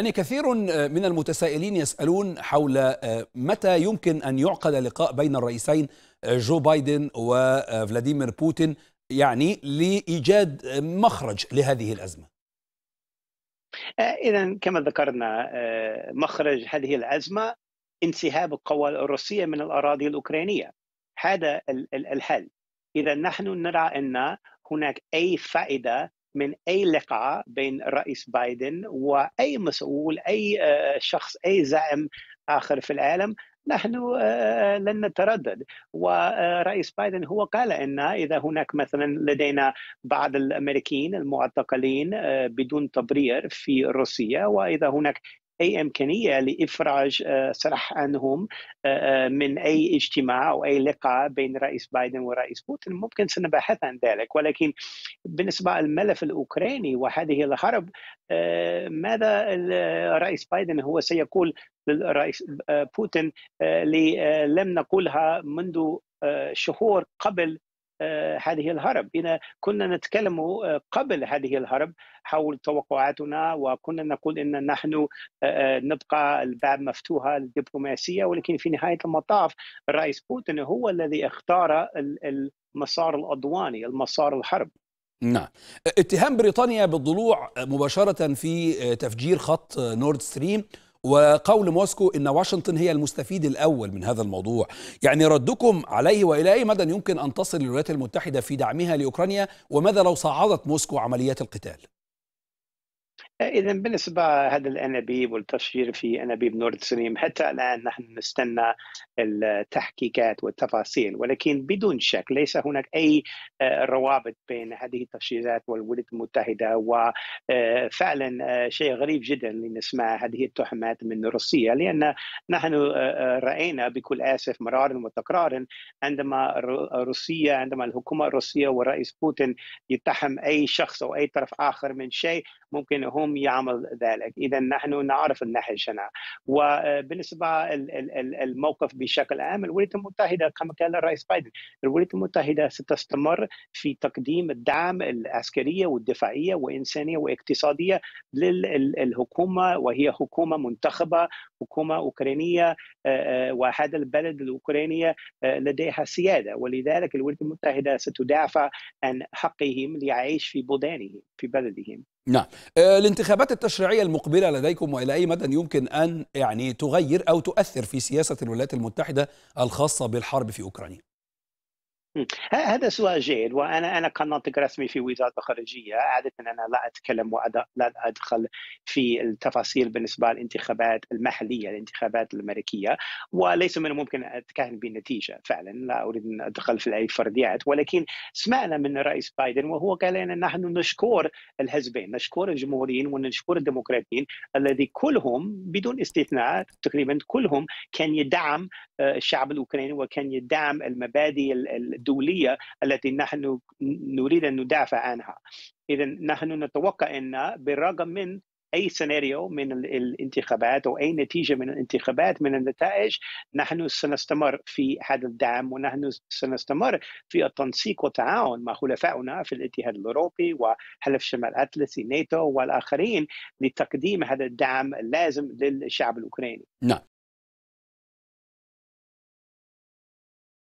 يعني كثير من المتسائلين يسألون حول متى يمكن أن يعقد لقاء بين الرئيسين جو بايدن وفلاديمير بوتين يعني لإيجاد مخرج لهذه الأزمة. إذا كما ذكرنا مخرج هذه الأزمة انسحاب القوى الروسية من الأراضي الأوكرانية. هذا الحل. إذا نحن نرى أن هناك أي فائدة من أي لقاء بين الرئيس بايدن وأي مسؤول أي شخص أي زعيم آخر في العالم نحن لن نتردد. ورئيس بايدن هو قال إن إذا هناك مثلا لدينا بعض الأمريكيين المعتقلين بدون تبرير في روسيا وإذا هناك أي إمكانية لإفراج سرح عنهم من أي اجتماع أو أي لقاء بين رئيس بايدن ورئيس بوتين. ممكن سنبحث عن ذلك. ولكن بالنسبة للملف الأوكراني وهذه الحرب ماذا الرئيس بايدن هو سيقول للرئيس بوتين لم نقولها منذ شهور قبل هذه الهرب. إذا كنا نتكلم قبل هذه الهرب حول توقعاتنا وكنا نقول أن نحن نبقى الباب مفتوحة للدبلوماسية ولكن في نهاية المطاف الرئيس بوتين هو الذي اختار المسار الأضواني المسار الحرب. نعم. اتهام بريطانيا بالضلوع مباشرة في تفجير خط نورد ستريم. وقول موسكو إن واشنطن هي المستفيد الأول من هذا الموضوع، يعني ردكم عليه والى اي مدى يمكن أن تصل الولايات المتحدة في دعمها لأوكرانيا وماذا لو صعدت موسكو عمليات القتال؟ إذا بالنسبة هذا الأنابيب والتفجير في أنابيب نورد ستريم حتى الآن نحن نستنى التحقيقات والتفاصيل ولكن بدون شك ليس هناك أي روابط بين هذه التشجيرات والولايات المتحدة وفعلا شيء غريب جدا لنسمع هذه التهمات من روسيا لأن نحن رأينا بكل آسف مرارا وتكرارا عندما روسيا عندما الحكومة الروسية والرئيس بوتين يتهم أي شخص أو أي طرف آخر من شيء ممكن هم يعمل ذلك. إذا نحن نعرف النهج هنا وبالنسبة الموقف بشكل عام الولايات المتحدة كما قال الرئيس بايدن الولايات المتحدة ستستمر في تقديم الدعم العسكرية والدفاعية وإنسانية واقتصادية للحكومه وهي حكومة منتخبة حكومة أوكرانية وهذا البلد الأوكرانية لديها سيادة. ولذلك الولايات المتحدة ستدافع عن حقهم ليعيش في بلدانهم في بلدهم. نعم. الانتخابات التشريعية المقبلة لديكم وإلى أي مدى يمكن أن يعني تغير أو تؤثر في سياسة الولايات المتحدة الخاصة بالحرب في أوكرانيا؟ هذا سؤال جيد وأنا أنا كناطق رسمي في وزارة الخارجية عادة أنا لا أتكلم ولا أدخل في التفاصيل بالنسبة للانتخابات المحلية الانتخابات الامريكيه وليس من الممكن ان أتكهن بالنتيجة فعلا لا أريد أن أدخل في أي فرديات ولكن سمعنا من الرئيس بايدن وهو قال لنا نحن نشكر الحزبين نشكر الجمهوريين ونشكر الديمقراطيين الذي كلهم بدون استثناء تقريبا كلهم كان يدعم الشعب الأوكراني وكان يدعم المبادئ الدولية التي نحن نريد أن ندافع عنها. اذا نحن نتوقع أن بالرغم من أي سيناريو من الانتخابات أو أي نتيجة من الانتخابات من النتائج نحن سنستمر في هذا الدعم ونحن سنستمر في التنسيق والتعاون مع حلفائنا في الاتحاد الأوروبي وحلف شمال الاطلسي ناتو والآخرين لتقديم هذا الدعم اللازم للشعب الأوكراني. نعم